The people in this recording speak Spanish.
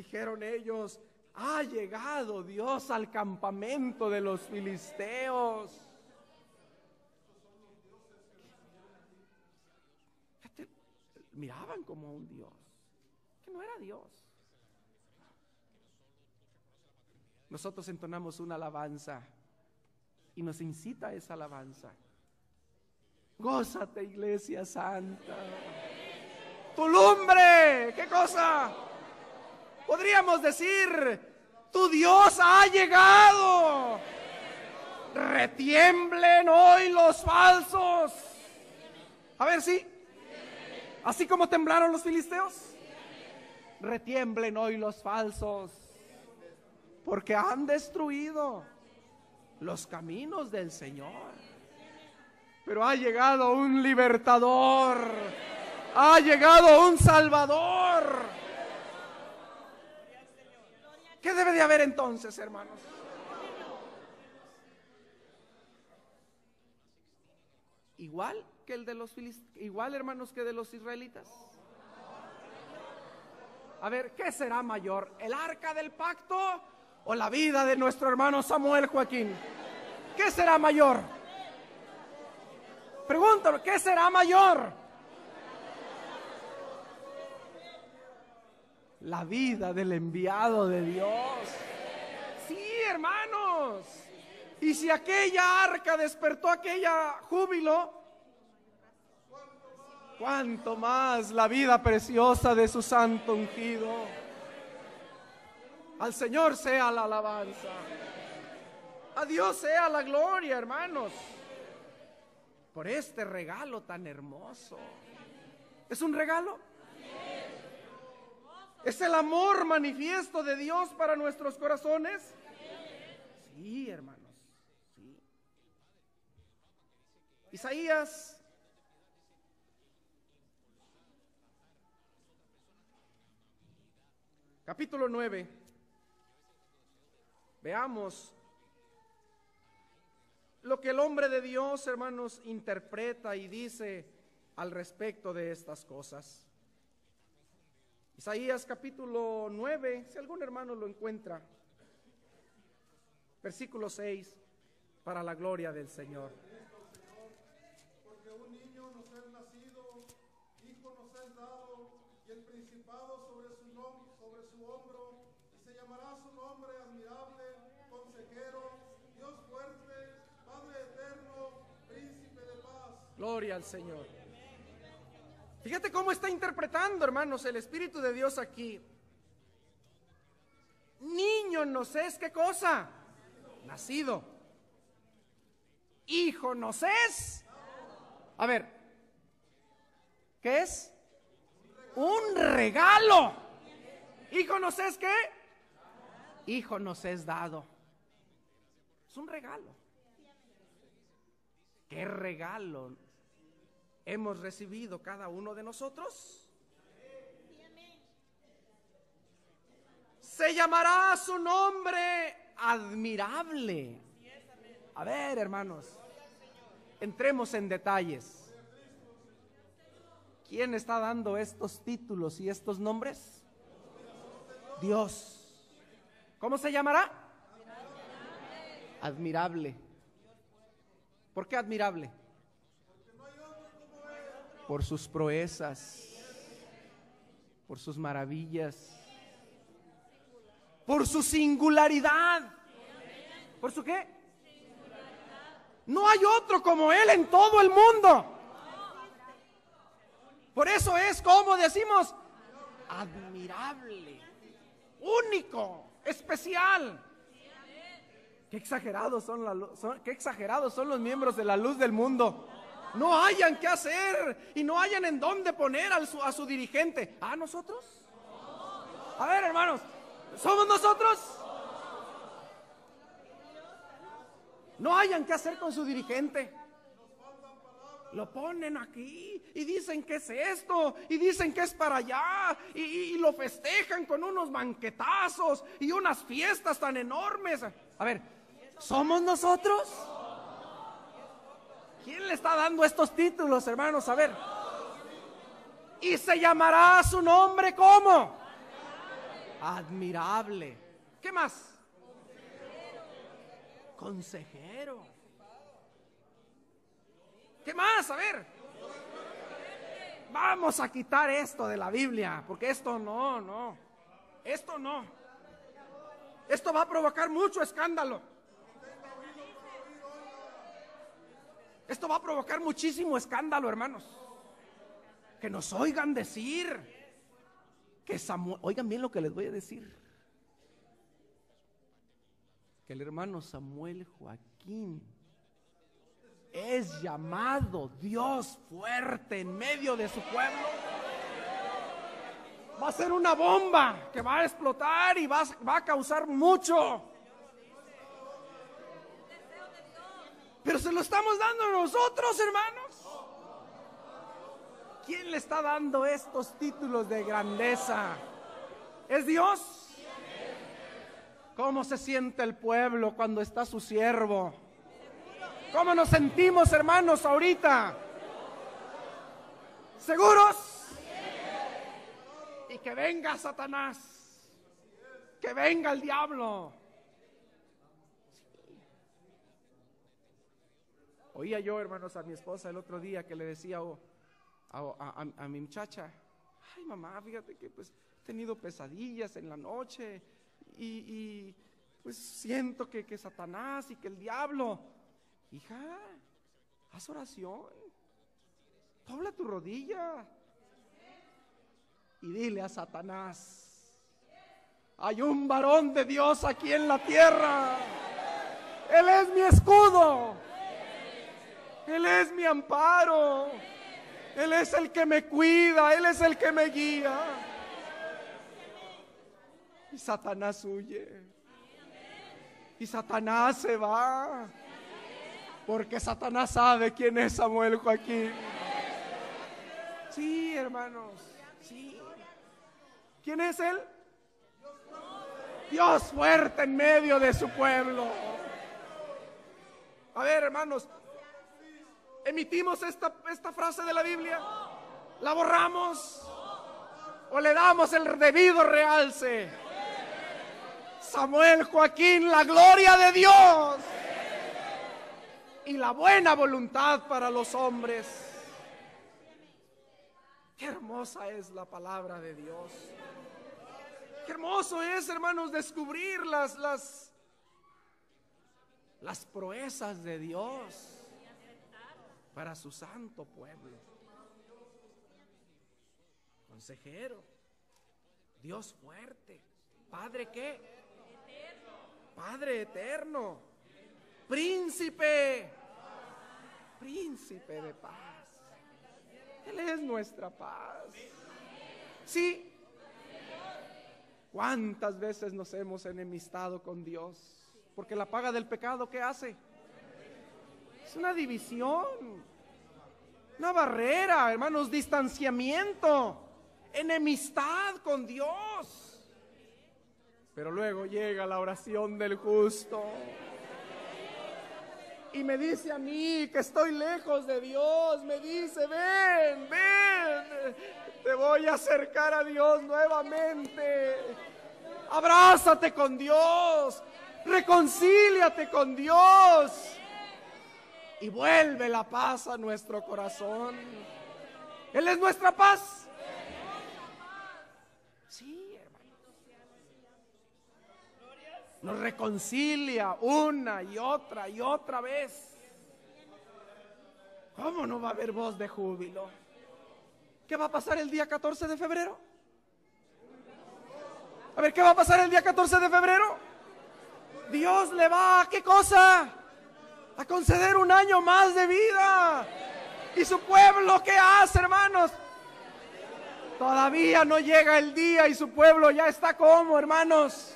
Dijeron ellos, ha llegado Dios al campamento de los filisteos. Miraban como a un Dios, que no era Dios. Nosotros entonamos una alabanza y nos incita esa alabanza. Gózate, iglesia santa. Tu lumbre, ¿qué cosa? Podríamos decir, tu Dios ha llegado. Retiemblen hoy los falsos. A ver si. Así como temblaron los filisteos. Retiemblen hoy los falsos. Porque han destruido los caminos del Señor. Pero ha llegado un libertador. Ha llegado un salvador. ¿Qué debe de haber entonces, hermanos? Igual que el de los igual hermanos que de los israelitas. A ver, ¿qué será mayor? ¿El arca del pacto o la vida de nuestro hermano Samuel Joaquín? ¿Qué será mayor? Pregúntalo, ¿qué será mayor? La vida del enviado de Dios. Sí, hermanos. Y si aquella arca despertó aquella júbilo, cuánto más la vida preciosa de su santo ungido. Al Señor sea la alabanza. A Dios sea la gloria, hermanos, por este regalo tan hermoso. ¿Es un regalo? ¿Es el amor manifiesto de Dios para nuestros corazones? Sí, hermanos. Isaías capítulo 9. Veamos lo que el hombre de Dios, hermanos, interpreta y dice al respecto de estas cosas. Isaías capítulo 9, si algún hermano lo encuentra, versículo 6, para la gloria del Señor. Porque un niño nos es nacido, hijo nos es dado, y el principado sobre su, nom- sobre su hombro, y se llamará su nombre admirable, consejero, Dios fuerte, Padre eterno, príncipe de paz. Gloria al Señor. Fíjate cómo está interpretando, hermanos, el Espíritu de Dios aquí. Niño nos es qué cosa? Nacido. Hijo nos es. A ver, ¿qué es? Un regalo. Hijo nos es qué? Hijo nos es dado. Es un regalo. ¿Qué regalo hemos recibido cada uno de nosotros? Se llamará su nombre admirable. A ver, hermanos, entremos en detalles. ¿Quién está dando estos títulos y estos nombres? Dios. ¿Cómo se llamará? Admirable. ¿Por qué admirable? Por sus proezas, por sus maravillas, por su singularidad. ¿Por su qué? No hay otro como Él en todo el mundo. Por eso es como decimos, admirable, único, especial. Qué exagerados son, la son- qué exagerados son los miembros de la luz del mundo. No hayan qué hacer y no hayan en dónde poner al su- a su dirigente. ¿A nosotros? A ver, hermanos, ¿somos nosotros? No hayan qué hacer con su dirigente. Lo ponen aquí y dicen que es esto y dicen que es para allá y, y- y lo festejan con unos banquetazos y unas fiestas tan enormes. A ver, ¿somos nosotros? ¿Quién le está dando estos títulos, hermanos? A ver. Y se llamará su nombre ¿cómo? Admirable. ¿Qué más? Consejero. ¿Qué más? A ver. Vamos a quitar esto de la Biblia, porque esto no, no. Esto no. Esto va a provocar mucho escándalo. Esto va a provocar muchísimo escándalo, hermanos. Que nos oigan decir que Samuel, oigan bien lo que les voy a decir. Que el hermano Samuel Joaquín es llamado Dios fuerte en medio de su pueblo. Va a ser una bomba que va a explotar y va, va a causar mucho. Pero se lo estamos dando nosotros, hermanos. ¿Quién le está dando estos títulos de grandeza? ¿Es Dios? ¿Cómo se siente el pueblo cuando está su siervo? ¿Cómo nos sentimos, hermanos, ahorita? ¿Seguros? Y que venga Satanás. Que venga el diablo. Oía yo, hermanos, a mi esposa el otro día que le decía oh, a, mi muchacha, ay mamá, fíjate que pues he tenido pesadillas en la noche y, pues siento que, que Satanás y que el diablo, hija, haz oración, dobla tu rodilla y dile a Satanás, hay un varón de Dios aquí en la tierra, Él es mi escudo. Mi amparo. Él es el que me cuida. Él es el que me guía. Y Satanás huye. Y Satanás se va. Porque Satanás sabe quién es Samuel Joaquín. Sí, hermanos. Sí. ¿Quién es él? Dios fuerte en medio de su pueblo. A ver, hermanos, emitimos esta, esta frase de la Biblia? ¿La borramos? ¿O le damos el debido realce? Samuel Joaquín, la gloria de Dios y la buena voluntad para los hombres. Qué hermosa es la palabra de Dios. Qué hermoso es, hermanos, descubrir las, las, las proezas de Dios para su santo pueblo. Consejero, Dios fuerte, Padre qué? Padre eterno, príncipe, príncipe de paz. Él es nuestra paz. Sí. ¿Cuántas veces nos hemos enemistado con Dios? Porque la paga del pecado, ¿qué hace? Es una división, una barrera, hermanos, distanciamiento, enemistad con Dios. Pero luego llega la oración del justo. Y me dice a mí que estoy lejos de Dios, me dice, ven, ven, te voy a acercar a Dios nuevamente. Abrázate con Dios, reconcíliate con Dios y vuelve la paz a nuestro corazón. Él es nuestra paz. Sí, hermano. Nos reconcilia una y otra y otra vez. ¿Cómo no va a haber voz de júbilo? ¿Qué va a pasar el día 14 de febrero? A ver, ¿qué va a pasar el día 14 de febrero? Dios le va qué cosa? A conceder un año más de vida. ¿Y su pueblo qué hace, hermanos? Todavía no llega el día y su pueblo ya está como, hermanos.